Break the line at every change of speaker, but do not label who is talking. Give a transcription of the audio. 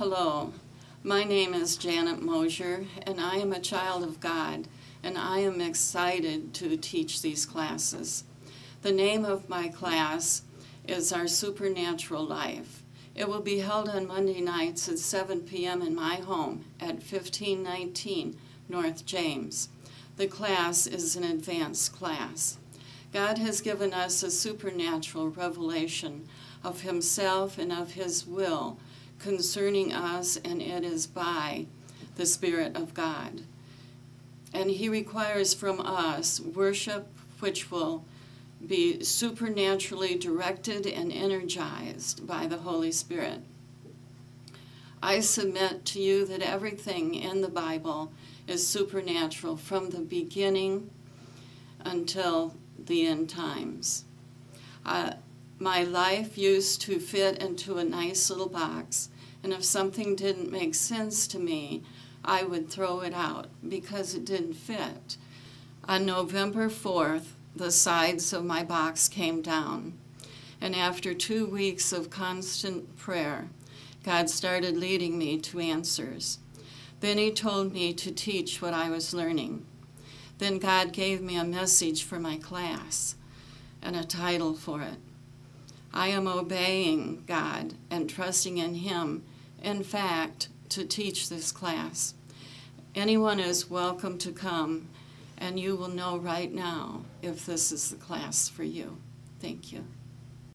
Hello, my name is Janet Mosher, and I am a child of God, and I am excited to teach these classes. The name of my class is Our Supernatural Life. It will be held on Monday nights at 7 p.m. in my home at 1519 North James. The class is an advanced class. God has given us a supernatural revelation of Himself and of His will concerning us, and it is by the Spirit of God. And He requires from us worship which will be supernaturally directed and energized by the Holy Spirit. I submit to you that everything in the Bible is supernatural from the beginning until the end times. Uh, my life used to fit into a nice little box, and if something didn't make sense to me, I would throw it out because it didn't fit. On November 4th, the sides of my box came down, and after two weeks of constant prayer, God started leading me to answers. Then He told me to teach what I was learning. Then God gave me a message for my class and a title for it. I am obeying God and trusting in Him, in fact, to teach this class. Anyone is welcome to come, and you will know right now if this is the class for you. Thank you.